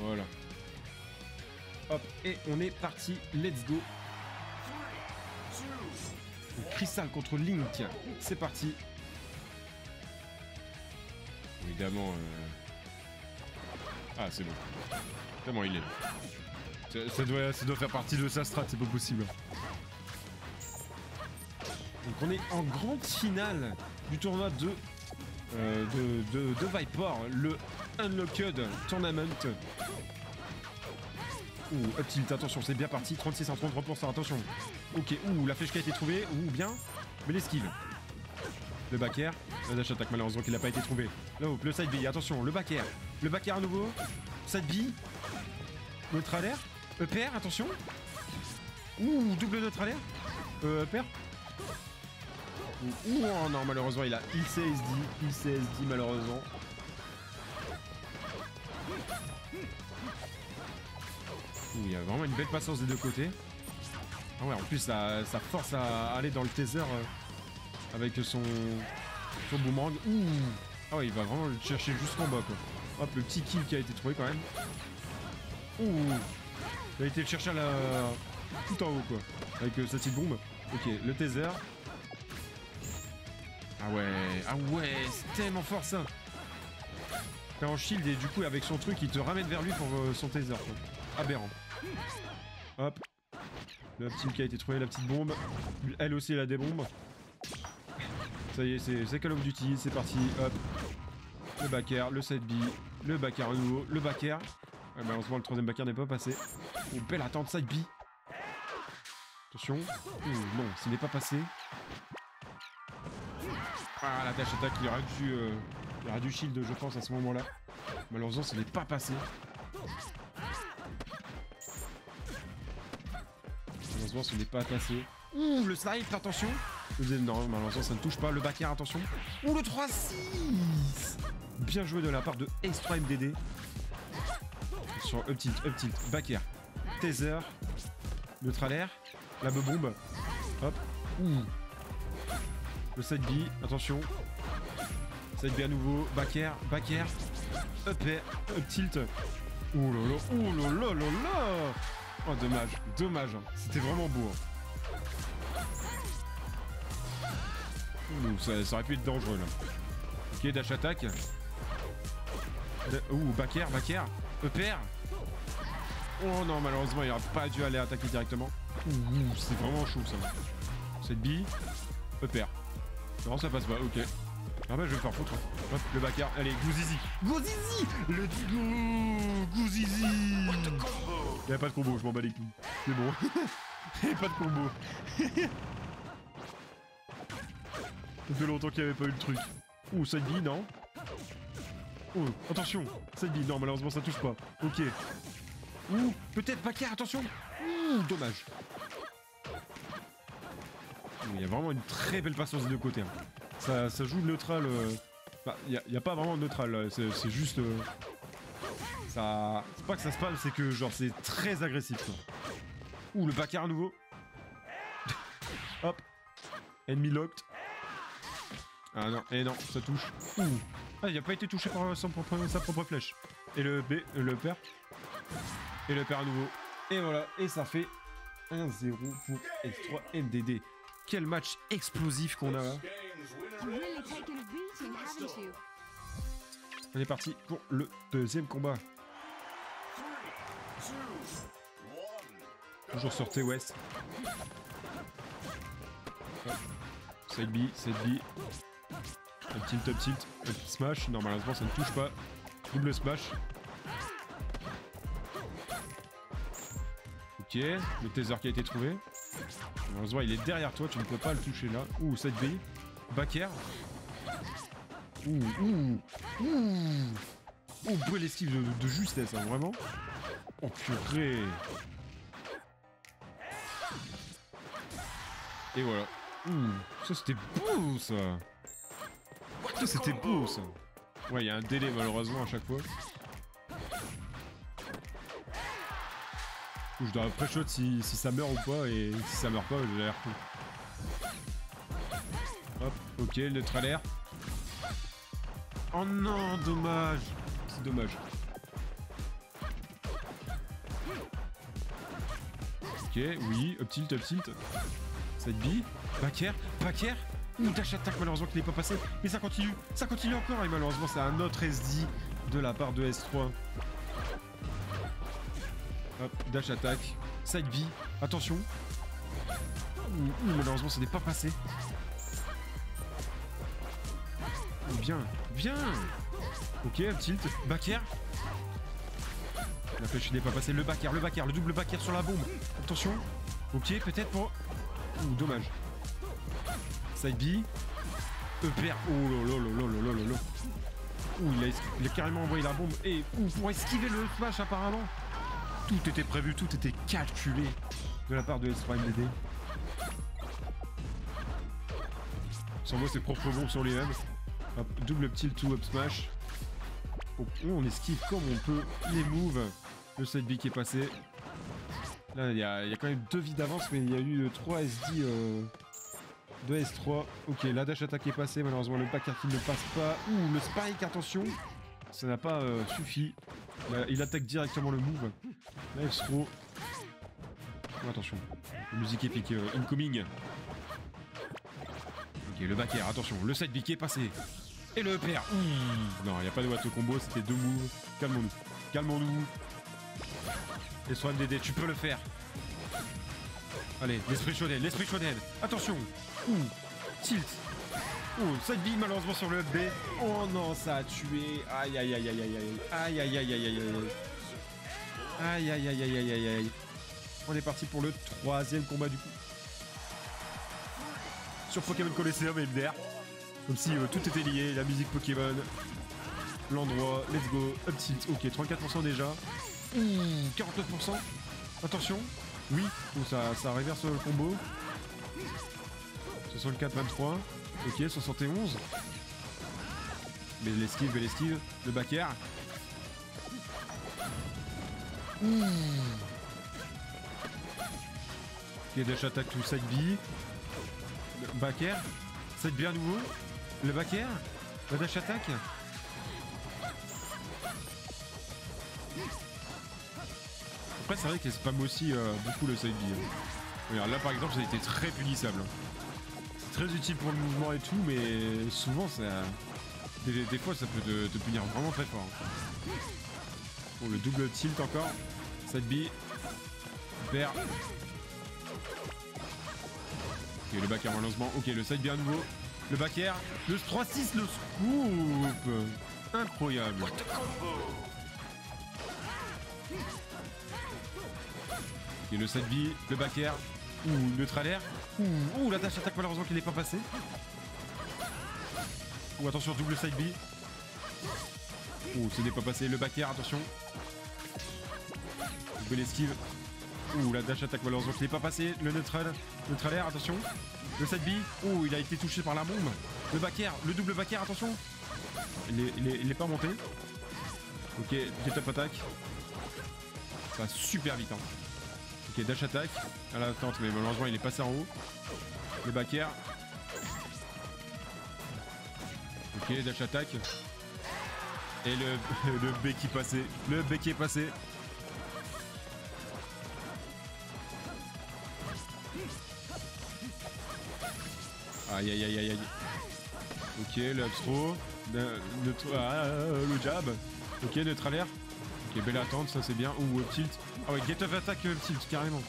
Voilà. Hop, et on est parti. Let's go. Crystal contre Link. C'est parti. Évidemment. euh, Ah, c'est bon. Évidemment, il est. Ça, ça doit, ça doit faire partie de sa strat, c'est pas possible. Donc on est en grande finale du tournoi de, euh, de, de, de Viper, le Unlocked Tournament. Ouh, up tilt, attention, c'est bien parti, 36 à 33%, attention. Ok, ouh, la flèche qui a été trouvée, ouh, bien. Mais l'esquive. Le back air, la attack malheureusement qu'il n'a pas été trouvé. Là, haut, le side B, attention, le back air. Le back air à nouveau, side B. Neutral air, air, attention. Ouh, double neutral air. Euh. Ouh, ouh, oh non, malheureusement, il a ICSD, ICSD malheureusement. Il y a vraiment une belle patience des deux côtés. Ah ouais, en plus, ça, force à aller dans le taser euh, avec son, son boomerang. Ouh Ah ouais, il va vraiment le chercher jusqu'en bas, quoi. Hop, le petit kill qui a été trouvé, quand même. Ouh Il a été le chercher à la... tout en haut, quoi. Avec euh, sa petite bombe. Ok, le taser. Ah ouais, ah ouais, c'est tellement fort, ça T'es en shield et du coup, avec son truc, il te ramène vers lui pour euh, son taser, quoi. Aberrant. Hop. Le petit qui a été trouvé, la petite bombe. Elle aussi, elle a des bombes. Ça y est, c'est Call of Duty, c'est parti, hop. Le back air, le side B, le back air nouveau, le back air. Ouais, malheureusement, le troisième back air n'est pas passé. Oh, belle attente, side B. Attention. Oh, non, ce n'est pas passé. Ah, la dash attack, il aurait dû, euh, il shield, je pense, à ce moment-là. Malheureusement, ce n'est pas passé. Malheureusement, ce n'est pas passé. Ouh, le snipe, attention Non, malheureusement, ça ne touche pas. Le back air, attention. Ouh, le 3-6 Bien joué de la part de Extra MDD. Sur up tilt, up tilt, back air, taser, neutral air, la bombe. Hop. Ouh. Le side B, attention. Side B à nouveau, back air, back air, up air, up tilt. Ouh là là, ouh là là là là Oh dommage, dommage, hein. c'était vraiment beau. hein. Ça, aurait pu être dangereux là. Ok, dash attack? Da- Ouh, back air, back air. Oh non, malheureusement, il aurait pas dû aller attaquer directement. Ouh, c'est vraiment chaud ça. Cette bille, air. Non, ça passe pas, ok. Ah bah je vais me faire foutre. hein. Hop, le back air, allez, Gouzizi. Gouzizi go Gouzizi Il y a pas de combo, je m'en bats les couilles. C'est bon. Il y a pas de combo. Ça fait longtemps qu'il n'y avait pas eu le truc. Ouh, side B, non Oh, attention Side B, non, malheureusement ça touche pas. Ok. Ouh, peut-être back air, attention Ouh, dommage. Il y a vraiment une très belle patience des deux côtés. hein. Ça, ça joue neutral. euh, Bah, il n'y a, pas vraiment de neutral, là. c'est c'est juste. euh, C'est pas que ça passe, c'est que genre c'est très agressif. Ouh, le back air à nouveau. Hop. Enemy locked. Ah non, et non, ça touche. Ah, il a pas été touché par sa propre flèche. Et le B, euh, le père. Et le père à nouveau. Et voilà, et ça fait 1-0 pour X3 MDD. Quel match explosif qu'on a là. You? On est parti pour le deuxième combat. Toujours sur T-West. Hop. Side B, side B. Up tilt, up tilt, up smash. Non, malheureusement, ça ne touche pas. Double smash. Ok, le taser qui a été trouvé. Malheureusement, il est derrière toi, tu ne peux pas le toucher là. Ouh, side B. Back air. Ouh, ouh, ouh. Oh, belle esquive de, de justesse, hein, vraiment. Oh, purée. Et voilà. Ouh, ça c'était beau, ça. Ça c'était beau, ça. Ouais, il y a un délai, malheureusement, à chaque fois. Je dois pré-shot si, si ça meurt ou pas, et si ça meurt pas, j'ai l'air cool. Hop, ok, le neutral air. Oh non, dommage. C'est dommage. Ok, oui, up tilt, up tilt. Side B, back air, dash attack malheureusement qui n'est pas passé. Mais ça continue, ça continue encore et malheureusement c'est un autre SD de la part de S3. Hop, dash attack, side B, attention. Ouh, malheureusement ça n'est pas passé. Bien, bien. Ok, up tilt, back. La flèche n'est pas passée. Le backer, le backer, le double backer sur la bombe. Attention. Au pied, peut-être pour. Ouh, dommage. Side B. Oh lololololololol. Ouh, il a, il a, carrément envoyé la bombe. Et ouh, pour esquiver le smash apparemment. Tout était prévu, tout était calculé de la part de S3MDD. Sans moi, ses propres bombes sur lui-même. Double petit tout up smash. On esquive comme on peut les moves. Le side B qui est passé. Là, il y, a quand même deux vies d'avance, mais il y a eu 3 SD euh, de S3. Ok, la dash attaque est passée, malheureusement le back qui ne passe pas. Ouh, le spike, attention Ça n'a pas euh, suffi. Il attaque directement le move. La F throw. Oh, attention, la musique épique euh, incoming. Ok, le back air, attention, le side B qui est passé. Et le EPR. Ouh, non, il n'y a pas de auto combo, c'était deux moves. Calmons-nous, calmons-nous. Et sur MDD, tu peux le faire. Allez, l'esprit shonen, l'esprit shonen. Attention. Ouh, tilt. Oh, side B malheureusement sur le B. Oh non, ça a tué. Aïe aïe aïe aïe aïe aïe. Aïe aïe aïe aïe aïe aïe. Aïe aïe aïe aïe aïe aïe aïe. On est parti pour le troisième combat du coup. Sur Pokémon Colosseum et MDR. Comme si euh, tout était lié, la musique Pokémon, l'endroit, let's go, up tilt. Ok, 34% déjà. Ouh, 49%. Attention. Oui, ça, reverse le combo. 64, 23. Ok, 71. Mais l'esquive, mais l'esquive. Le back air. Ouh. Ok, dash attack to side B. Le Back air. Side B à nouveau. Le back air. La dash attack. Après, c'est vrai qu'elle spam aussi euh, beaucoup le side B. Regarde, là par exemple, ça a été très punissable. C'est très utile pour le mouvement et tout, mais souvent, ça. Des, fois, ça peut te, te punir vraiment très fort. Bon, le double tilt encore. Side B. Vert. Ok, le back air malheureusement. Ok, le side B à nouveau. Le back air. Le 3-6, le scoop. Incroyable. Et le side B, le back air, ouh, neutral air, ouh, ouh, la dash attaque malheureusement qu'il n'est pas passé. Ouh, attention, double side B. Ouh, ce n'est pas passé, le back air, attention. Double esquive. Ouh, la dash attaque malheureusement qu'il n'est pas passé, le neutral, neutral air, attention. Le side B, ouh, il a été touché par la bombe. Le back air, le double back air, attention. Il est, il est- il est pas monté. Ok, get up attack. Ça va super vite, hein. Ok, dash attack à la tente, mais malheureusement il est passé en haut. Le back air. Ok, dash attack. Et le, le B qui passait. Le B qui est passé. Aïe aïe aïe aïe aïe. Ok, le upthrow. Le, le, ah, le jab. Ok, neutral air. Ok, belle attente, ça c'est bien. Ou up tilt. Ah ouais, get up attack euh, tilt, carrément.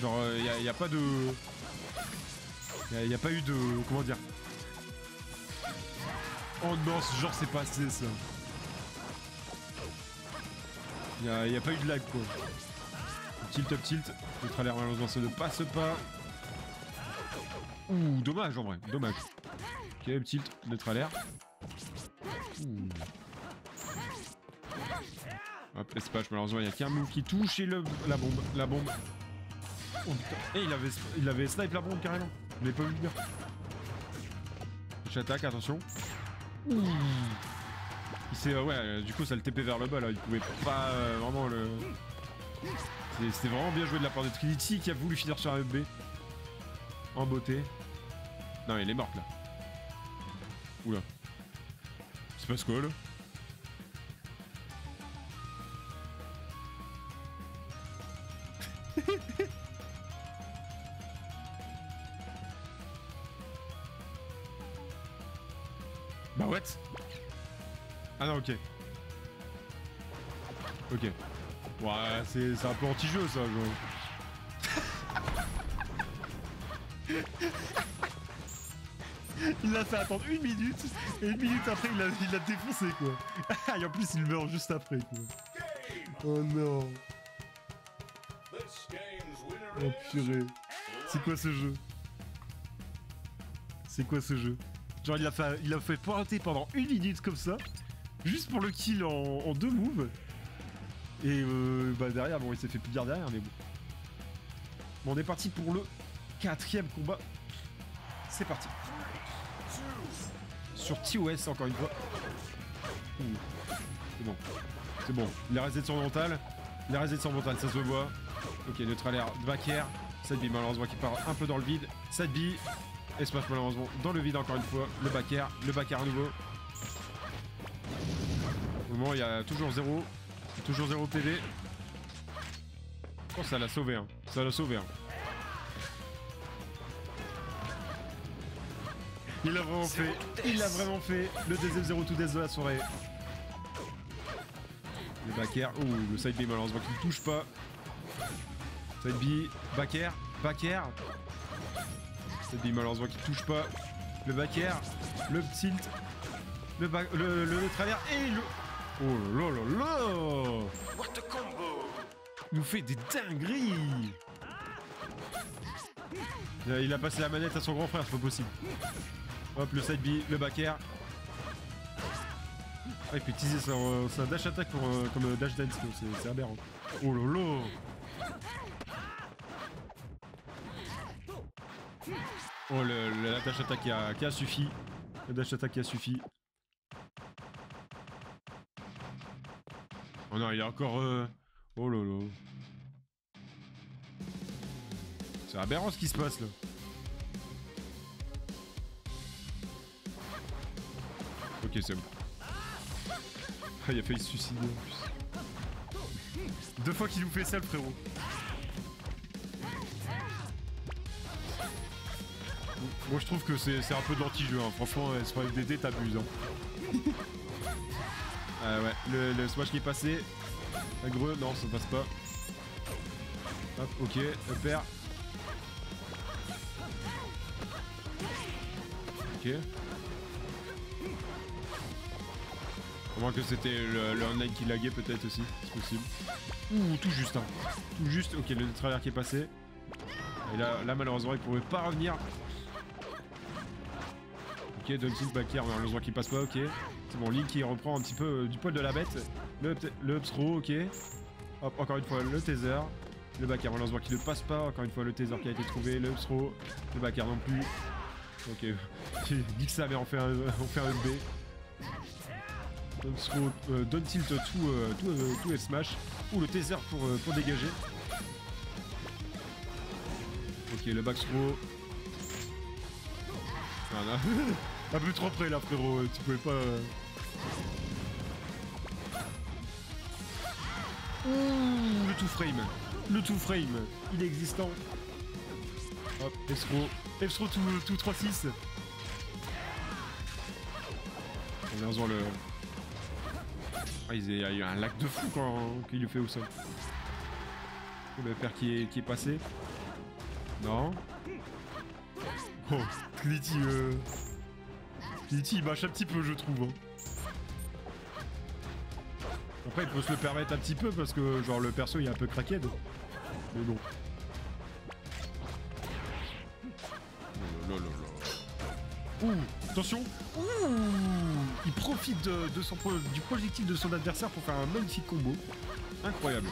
Genre, il y, a pas de. Il y, a pas eu de. Comment dire Oh non, ce genre c'est passé ça. Il y a, y a pas eu de lag quoi. Tilt up tilt. Neutral air, malheureusement, ça ne passe pas. Ouh, dommage en vrai, dommage. Ok, up tilt, neutral air. Ouh. Hop, espace, malheureusement, il n'y a qu'un move qui touche et le, la bombe, la bombe. Oh putain. Et il avait, il avait snipe la bombe carrément. Je l'ai pas vu venir. J'attaque, attention. Ouh. Il s'est, euh, ouais, euh, du coup, ça le TP vers le bas là. Il pouvait pas euh, vraiment le. C'est- C'était vraiment bien joué de la part de Trinity qui a voulu finir sur un FB. En beauté. Non, elle est morte là. Oula. C'est passe quoi là bah what? Ah non, ok. Ok. Ouais, c'est c'est un peu anti-jeu ça, genre. Il l'a fait attendre une minute, et une minute après il l'a il l'a défoncé quoi. et en plus il meurt juste après quoi. Oh non. Oh purée. C'est quoi ce jeu? C'est quoi ce jeu? Genre il a fait, il a fait pointer pendant une minute comme ça, juste pour le kill en, deux moves. Et euh, bah derrière, bon il s'est fait plusieurs derrière, mais bon. Bon on est parti pour le quatrième combat. C'est parti. Sur TOS encore une fois. C'est bon. C'est bon. Il a de son mental. Il a de son mental, ça se voit. Ok, neutral air, back air. B malheureusement qui part un peu dans le vide. B. Et smash malheureusement dans le vide encore une fois. Le back air, le back air à nouveau. Au moment il y a toujours zéro. Toujours zéro PV. Oh ça l'a sauvé hein. Ça l'a sauvé hein. Il l'a vraiment fait. Il l'a vraiment fait. Le deuxième 0 to death de la soirée. Le back air. Ouh, le side B malheureusement qui ne touche pas. Side B. Back air. Back air. Side B malheureusement qui touche pas. Le back air. Le tilt. Le, back, le, le, le travers et le... Oh là là là là Il nous fait des dingueries Là, Il a passé la manette à son grand frère, c'est pas possible. Hop, le side B, le back air. Ah, il peut utiliser son, sa dash attack pour, euh, comme euh, dash dance, c'est aberrant. Oh là là Oh, le, le- la dash attack qui a, suffi. Le dash attack qui a suffi. Oh non, il est encore... euh, Oh là. C'est aberrant ce qui se passe là. Ok, c'est bon. Ah, il a failli se suicider en plus. Deux fois qu'il nous fait ça, le frérot. Moi, je trouve que c'est un peu de l'anti-jeu. Hein. Franchement, euh, sur FDD, t'abuses. Hein. Ah ouais, le, le smash qui est passé. Agreux, non, ça passe pas. Hop, ok, upper. Ok. À moins que c'était le, le online qui laguait peut-être aussi, c'est possible. Ouh, tout juste, hein. Tout juste, ok, le travers qui est passé. Et là, là malheureusement, il pouvait pas revenir. Ok, Dunkin back air, malheureusement qu'il passe pas, ok. C'est bon, Link qui reprend un petit peu euh, du poil de la bête. Le, le ok. Hop, encore une fois, le taser. Le back air, malheureusement qu'il ne passe pas. Encore une fois, le taser qui a été trouvé. Le up. Le back air non plus. Ok. Dit que ça, mais on fait un, on fait un B. Euh, tilt tout, euh, tout, euh, tout smash. Ou le taser pour, pour dégager. Ok, le back throw. Voilà. Un peu trop près là frérot, tu pouvais pas... euh. Ouh, le two frame Le two frame Il est existant Hop, F-throw F-throw tout, tout 3-6 On vient le... Ah, il y a eu un lac de fou quand qu'il lui fait au sol. Le père qui est, qui est passé. Non. Oh, Trinity, euh... Il mâche un petit peu, je trouve. hein. Après, il peut se le permettre un petit peu parce que, genre, le perso, il est un peu craqué. Mais bon. Oh. Ouh, attention. Ouh, il profite de, du projectile de son adversaire pour faire un magnifique combo. Incroyable.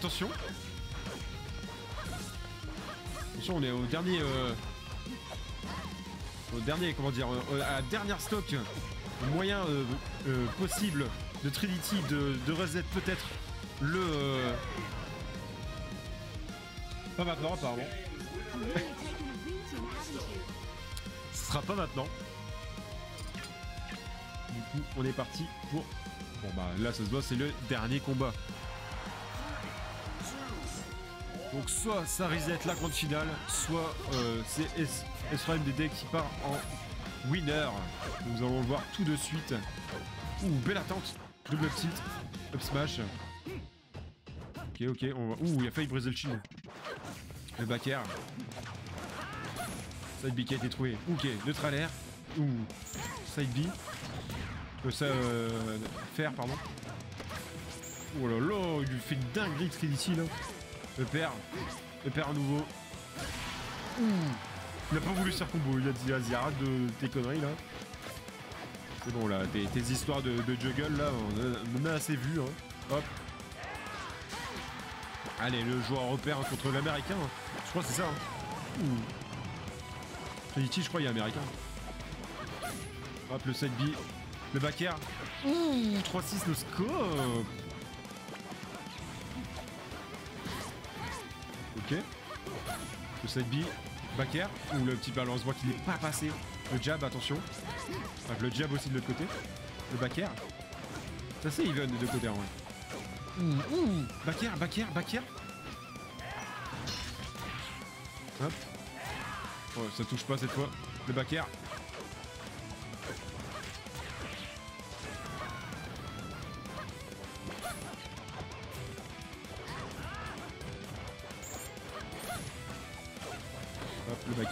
Attention Attention, on est au dernier... euh, Au dernier, comment dire, euh, à la dernière stock moyen euh, euh, possible de Trinity de, de reset peut-être le... euh, Pas maintenant, apparemment. Ce sera pas maintenant. coup, on est parti pour... Bon bah là, ça se voit, c'est le dernier combat. Donc soit ça reset la grande finale, soit euh, c'est SRMDD qui part en winner. Nous allons le voir tout de suite. Ouh, belle attente. Double up tilt, up smash. Ok, ok, on va... Ouh, il a failli briser le shield. Le back air. Side B qui a été trouvé. Ok, neutral air. Ouh, side B. Euh, ça, euh, faire, pardon. Oh là là, il lui fait une dinguerie est ici là. Le père à nouveau. Il a pas voulu faire combo, il a dit vas-y arrête de tes conneries là. C'est bon là, tes, histoires de, de juggle là, on on a assez vu hein. Hop. Allez, le joueur européen contre l'américain. Je crois que c'est ça. Hein. Trinity, je crois, il est américain. Hop, le side B. Le back air. Ouh, 3-6 le scope. Ok. Le side B. Back air. Ouh, le petit balance droit qui n'est pas passé. Le jab, attention. Enfin, le jab aussi de l'autre côté. Le back air. Ça c'est even des deux côtés en vrai. Ouh, ouh. Back air, back air, back air. Hop. Oh, ça touche pas cette fois. Le back air.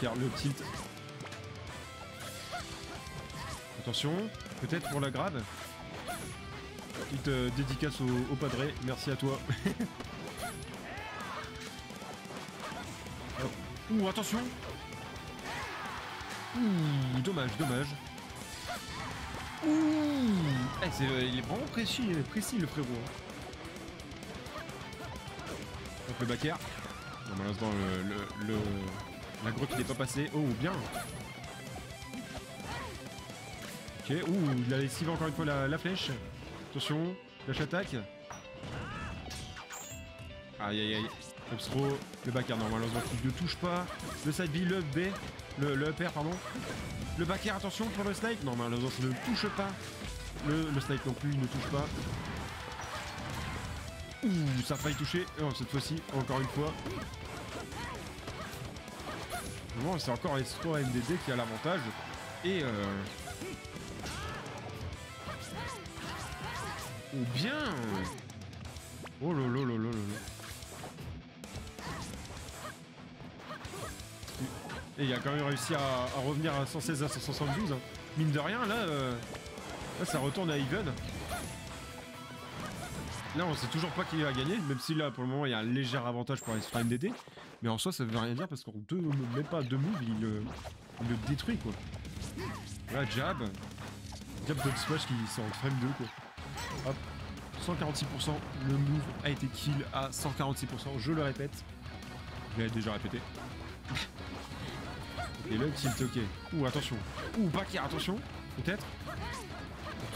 Hop, le tilt. Attention, peut-être pour la grave. Petite euh, dédicace au, padré, merci à toi. Hop. Ouh, attention Ouh, dommage, dommage. Ouh Eh, c'est, euh, Il est vraiment précis, est précis le frérot. hein. Hop, le back air. Non, malheureusement, le, le, le- la grotte il n'est pas passée. Oh, bien Ok, ouh, il a esquivé encore une fois la, la flèche. Attention, flash attaque. Aïe aïe aïe. Upstro, le back air non, ne touche pas. Le side B, le B, le, le up pardon. Le back air, attention pour le snipe. Non, malheureusement ça ne touche pas. Le, le snipe non plus, il ne touche pas. Ouh, ça a failli toucher. Oh, cette fois-ci, encore une fois. C'est encore S3 MDD qui a l'avantage. Et euh, Oh bien Oh là là là là là. Et il a quand même réussi à, à revenir à 116 à 172. hein. Mine de rien, là, euh, là ça retourne à even. Là, on sait toujours pas qui va gagner, même si là, pour le moment, il y a un léger avantage pour S MDD. Mais en soi, ça veut rien dire parce qu'en deux, même pas deux moves, il, le- détruit quoi. Là, jab. Jab de smash qui sont en frame 2 quoi. Hop. 146%, le move a été kill à 146%, je le répète. Je l'ai déjà répété. Et le tilt, ok. Ouh, attention. Ouh, back air, attention. Peut-être.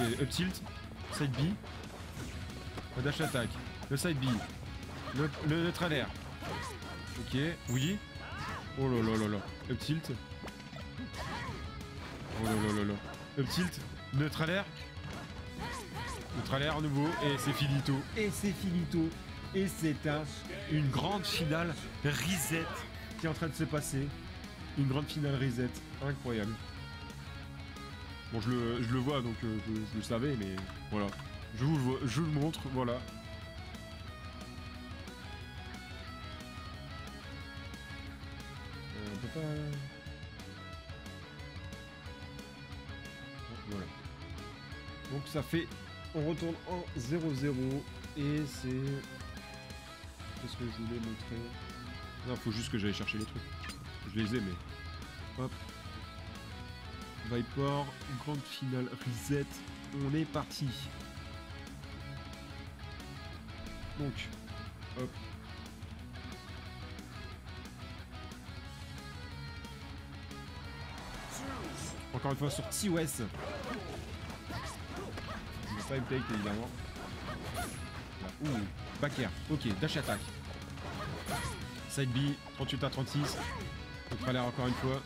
Ok, up tilt. Side B. Le dash attack. Le side B. Le, le air. Ok, oui. Oh là là là là. Up tilt. Oh là là là là. Up tilt. Neutral air. Neutral air à nouveau. Et c'est finito. Et c'est finito. Et c'est un, une grande finale reset qui est en train de se passer. Une grande finale reset. Incroyable. Bon, je le, je le vois, donc euh, je le savais, mais voilà. Je vous le, vois- je le montre, voilà. Euh, on peut pas... Donc, Voilà. Donc ça fait... On retourne en 0-0 et c'est... Qu'est-ce que je voulais montrer? Non, faut juste que j'aille chercher les trucs. Je les ai, mais... Hop. Viper, grande finale, reset. On est parti. Donc, hop. Encore une fois sur. Il n'a pas une take évidemment. Là. Ouh, back air. Ok, dash attack. Side B, 38 à 36. Contre l'air encore une fois.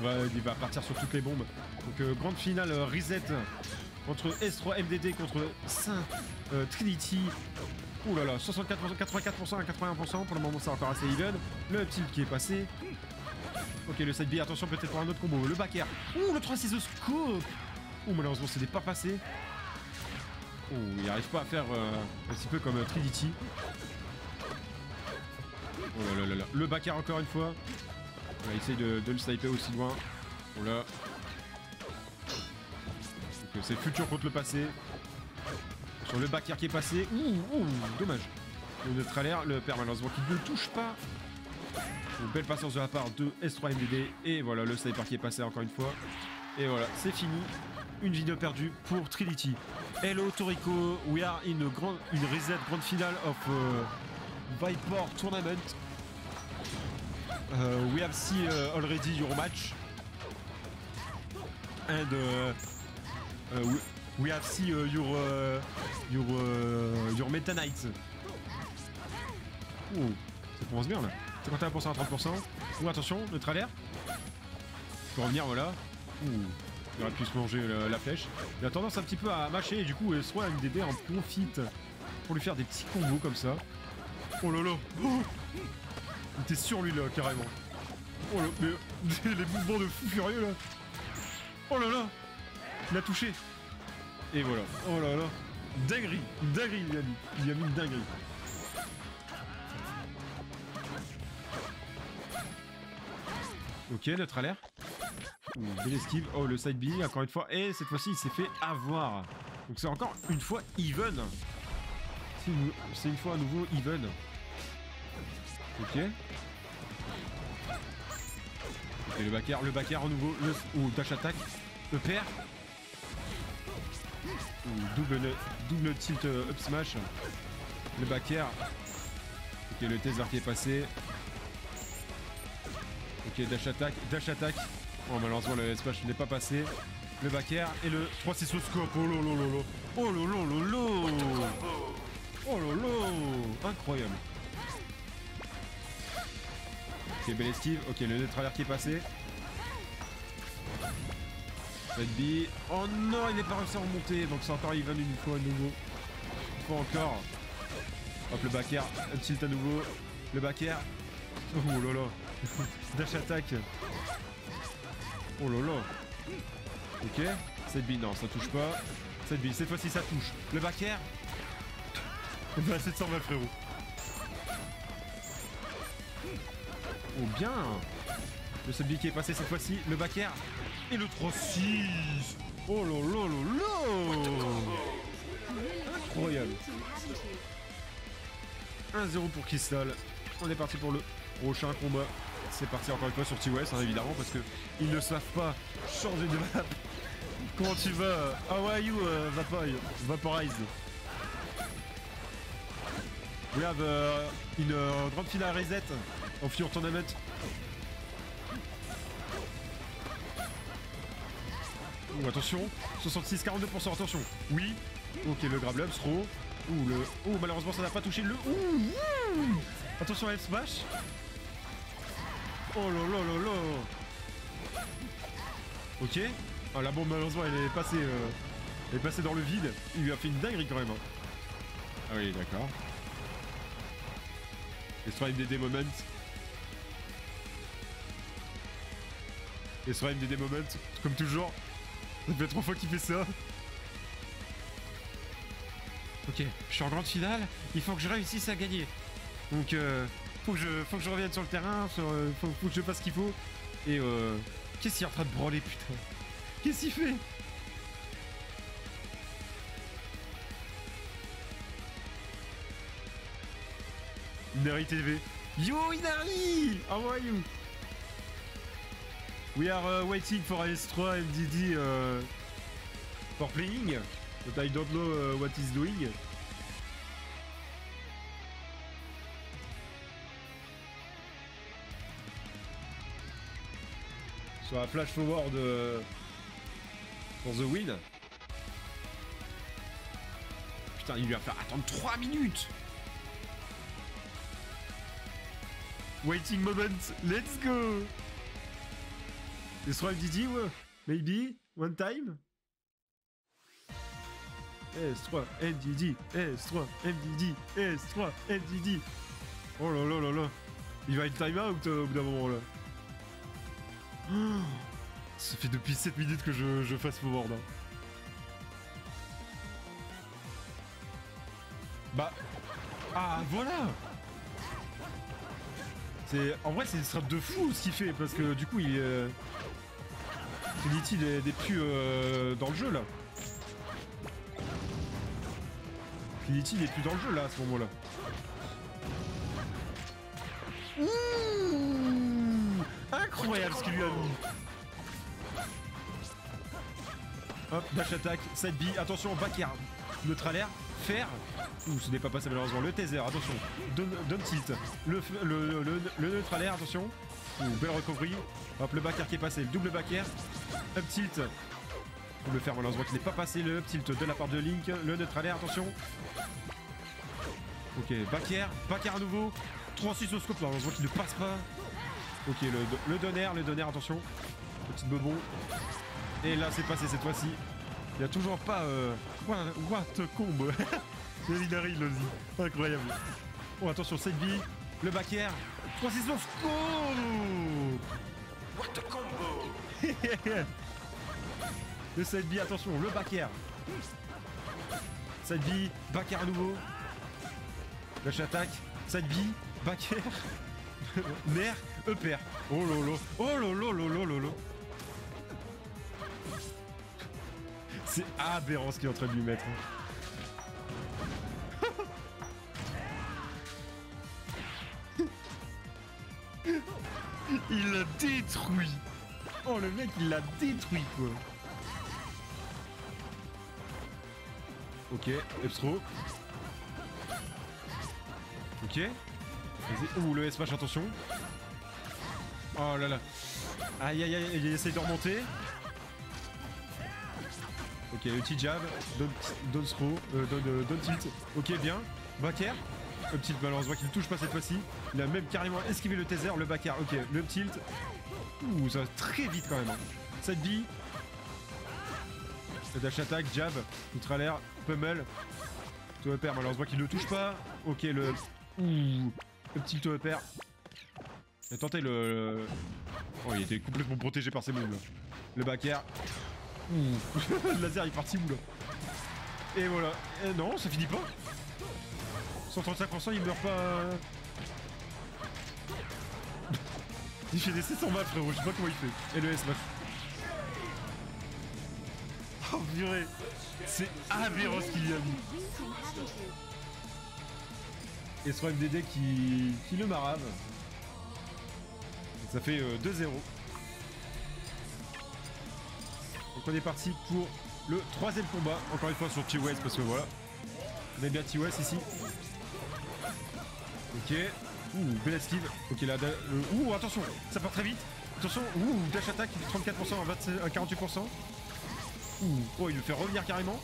Ouais, il va partir sur toutes les bombes. Donc euh, grande finale euh, reset entre S3 MDD contre Saint euh, Trinity. Ouh là là, 64%, 84% à 81%. Pour le moment, c'est encore assez even. Le tilt qui est passé. Ok, le side B, attention peut-être pour un autre combo. Le back air. Ouh, le 3 6 scope. Ouh, malheureusement, ce n'est pas passé. Ouh, il n'arrive pas à faire euh, un petit peu comme euh, Trinity. Oh là là là là. Le back air encore une fois. On va essayer de, le sniper aussi loin. Oh là. C'est futur contre le passé. Sur le back qui est passé. Ouh, ouh, dommage. Le air, le père malheureusement qui ne touche pas. Une belle patience de la part de S3MDD. Et voilà, le sniper qui est passé encore une fois. Et voilà, c'est fini. Une vidéo perdue pour Trinity. Hello Toriko, we are in a grand, une reset grande finale of uh, Viper Tournament. Uh, we have seen uh, already your match. And uh, uh, we, we have seen uh, your your your Meta Knight. Ouh, ça commence bien là. 51% à 30%. Ouh, attention, neutre air. Pour revenir, voilà. Ouh, il aurait pu se manger la, la flèche. Il a tendance un petit peu à mâcher et du coup, soit MDD en profite pour lui faire des petits combos comme ça. Oh oh Il était sur lui là, carrément. Oh là, mais les mouvements de fou furieux là. Oh là là Il a touché. Et voilà. Oh là là. Dinguerie. Dinguerie, il a mis. Il a mis une dinguerie. Ok, notre alerte. Ouh, belle. Oh, le side B, encore une fois. Et cette fois-ci, il s'est fait avoir. Donc c'est encore une fois even. C'est une fois à nouveau even. Ok. Ok, le backer, le backer à nouveau. Le, ouh, dash attack. Le père. Ouh, double, double tilt euh, up smash. Le backer. Ok, le taser qui est passé. Ok, dash attack, dash attack. Oh, malheureusement, le smash n'est pas passé. Le back air et le 3 6 scope. Oh lolo. Oh lolo lolo. Oh lolo. Incroyable. Ok, belle esquive. Ok, le neutralaire qui est passé. Red B. Oh non, il n'est pas réussi à remonter. Donc c'est encore even une fois à nouveau. Une fois encore. Hop, le back air. Tilt à nouveau. Le back air. Oh là là. Dash attack. Oh là. Ok. Cette bille, non, ça touche pas. Cette bille, cette fois-ci ça touche. Le back air. À 720 frérot. Oh bien. Le sub qui est passé cette fois-ci. Le back air. Et le 3-6. Oh là là. Incroyable. 1-0 pour Crystal. On est parti pour le prochain combat. C'est parti encore une fois sur TOS, hein, évidemment, parce que ils ne savent pas changer de map. Comment tu vas How are you, uh, Vapor- Vaporize? We have uh, une uh, finale reset of your tournament. Ouh, attention, 66, 42%, attention. Oui. Ok, le grab up, throw. Ouh, le... Ouh, malheureusement, ça n'a pas touché le... Ouh, ouh. Attention à F smash. Oh là là là là Ok. Ah, la bombe malheureusement elle est passée, euh, elle est passée dans le vide. Il lui a fait une dinguerie quand même. hein. Ah oui d'accord. Et sur MDD moment. Et sur MDD moment, comme toujours. Ça fait trois fois qu'il fait ça. Ok, je suis en grande finale, il faut que je réussisse à gagner. Donc euh, faut que je faut que je revienne sur le terrain, sur, euh, faut, faut que je fasse ce qu'il faut. Et euh, qu'est-ce qu'il est en train de branler putain? Qu'est-ce qu'il fait? Inari TV. Yo Inari How are you? We are uh, waiting for S3 MDD uh, for playing, but I don't know uh, what he's doing. Sur la flash forward euh, pour The Win. Putain, il lui a fait attendre 3 minutes Waiting moment, let's go S3 MDD, ouais. Maybe, one time. S3 MDD, S3 MDD, S3 MDD. Oh là là là là. Il va être time out euh, au bout d'un moment là. Ça fait depuis 7 minutes que je, je fasse forward. Hein. Bah. Ah voilà C'est. En vrai c'est une strat de fou ce qu'il fait parce que du coup il. Euh... Trinity des, plus euh, dans le jeu là. Trinity il est plus dans le jeu là à ce moment là. Ouh Incroyable ce qu'il lui a mis Hop, dash attack, side B, attention, backyard, neutralaire, faire. Ouh, ce n'est pas passé malheureusement. Le taser, attention, donne, tilt. Le, le, le, le attention. Ouh, belle recovery. Hop, le backer qui est passé, le double backer. Up tilt. Pour le faire malheureusement qui n'est pas passé, le up tilt de la part de Link. Le neutralaire, attention. Ok, backer, backer à nouveau. 3-6 au scope, malheureusement qu'il ne passe pas. Ok, le, le donner, le donner, attention. Petite bebon. Et là, c'est passé cette fois-ci. Il n'y a toujours pas... What, what combo Legendary, il le dit. Incroyable. Oh, attention, side B. Le back air. 3 6 go What a combo Le side B, attention, le back air. B, back air à nouveau. Lâche attaque. Side B, back air. Mer, upper. Oh lolo. Oh lolo lolo lolo. C'est aberrant ce qu'il est en train de lui mettre. il l'a détruit. Oh le mec il l'a détruit quoi. Ok, Epstro. Ok. Ouh le S-Mash, attention. Oh là là. Aïe aïe aïe, il essaye de remonter. Ok, petit jab, don throw, euh, euh, don, tilt. Ok, bien. Backer. Up tilt, malheureusement qu'il ne touche pas cette fois-ci. Il a même carrément esquivé le taser, le backer. Ok, le up tilt. Ouh, ça va très vite quand même. Cette B. dash attack, jab, l'air, pummel. Toe upper, malheureusement qu'il ne touche pas. Ok, le. Ouh, le petit toe upper. A tenté le... Oh, il était complètement protégé par ses moves. Le backer. le laser il est parti là Et voilà. Et non, ça finit pas. 135%, il meurt pas. Il fait des 700 balles frérot, je sais pas comment il fait. Et le s Oh purée C'est aberrant ce qu'il y a mis. Et ce MDD qui, qui le marave. Ça fait 2-0. Euh, Donc on est parti pour le troisième combat, encore une fois sur T-West parce que voilà. On aime bien T-West ici. Ok. Ouh, belle esquive. Ok là, euh, ouh, attention, ça part très vite. Attention, ouh, dash attack, 34% à 48%. Ouh, oh, il le fait revenir carrément.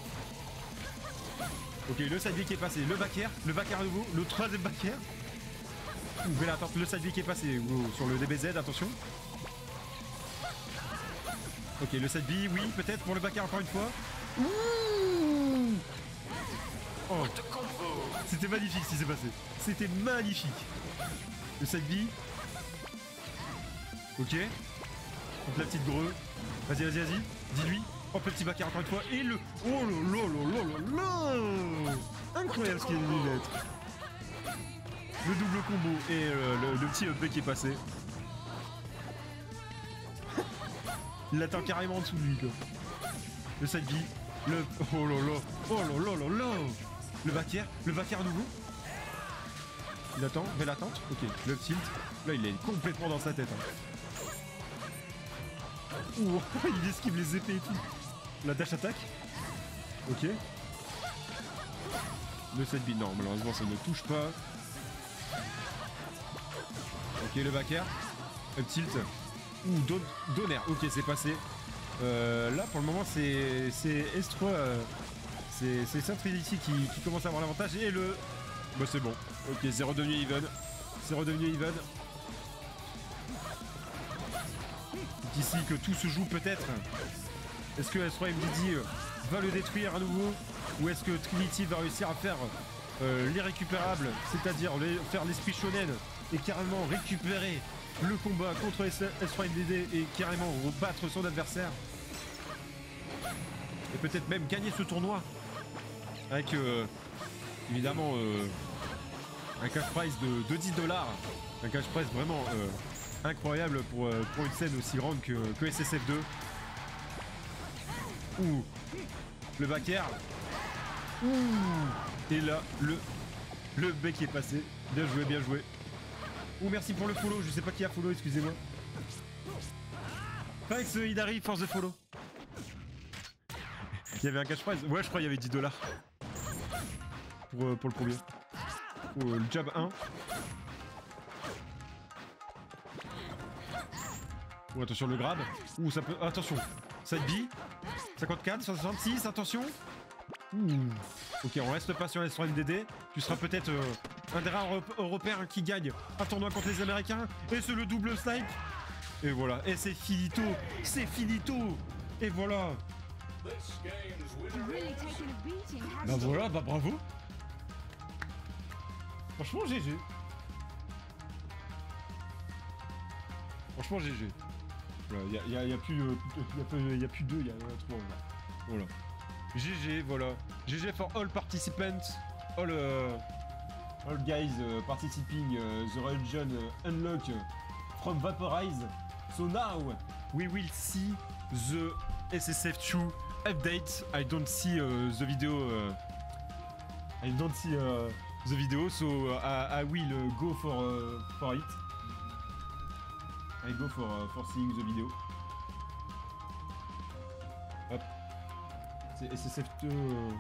Ok, le side qui est passé, le back air, le back air à nouveau, le troisième back air. Ouh, belle attente, le side qui est passé sur le DBZ, attention. Ok, le 7B, oui, peut-être pour le backer encore une fois. Ouh oh. C'était magnifique ce qui s'est passé. C'était magnifique. Le 7B. Ok. Donc la petite greu. Vas-y, vas-y, vas-y. Dis-lui. Oh, petit backer encore une fois. Et le... Oh là là là Incroyable ce qu'il venu d'être. Le double combo et euh, le, petit up qui est passé. Il l'attend carrément en dessous de lui, quoi. Le side B, le... Oh là là Oh là là Le backer, le backer à nouveau. Il attend, belle attente. Ok, le tilt. Là, il est complètement dans sa tête. Hein. Ouh, il esquive les épées et tout. La dash attack. Ok. Le side B, non, malheureusement, ça ne touche pas. Ok, le backer. Up tilt. Ouh, Donner. Ok, c'est passé. Euh, là, pour le moment, c'est S3. Euh, c'est Saint Trinity qui, commence à avoir l'avantage. Et le. Bah, c'est bon. Ok, c'est redevenu even. C'est redevenu even. ici que tout se joue peut-être. Est-ce que S3 MDD va le détruire à nouveau? Ou est-ce que Trinity va réussir à faire euh, l'irrécupérable, c'est-à-dire les- faire l'esprit shonen et carrément récupérer le combat contre S- S3 MDD et carrément rebattre son adversaire? Et peut-être même gagner ce tournoi? Avec euh, évidemment euh, un cash prize de, de 10 dollars. Un cash prize vraiment euh, incroyable pour, euh, pour une scène aussi grande que, que SSF2. Ouh, le back air. Ouh, et là, le, le bec est passé. Bien joué, bien joué. Ouh, merci pour le follow. Je sais pas qui a follow, excusez-moi. Thanks, Hidari, force de follow. Il y avait un cash prize Ouais, je crois qu'il y avait 10 dollars. Pour, euh, pour le premier. Oh, le jab 1. Oh, attention le grab. Ouh, ça peut. Attention. Side B. 54, 66, attention. Ok, on reste pas sur les DD. Tu seras peut-être euh, un des rares Européens qui gagne un tournoi contre les Américains. Et c'est le double snipe. Et voilà. Et c'est finito. C'est finito. Et voilà. Bah voilà, bah bravo. Franchement, GG. Franchement, GG. Voilà, y a, y a- y a plus, euh, y a plus- deux, y a, y a trois. Voilà. voilà. GG, voilà. GG for all participants, all, uh, all guys uh, participating uh, the region unlock from Vaporize. So now we will see the SSF2 update. I don't see uh, the video. Uh, I don't see uh, the video, so uh, I, I will uh, go for uh, for it. I go for uh, for seeing the video. Hop. C'est SSF2. euh,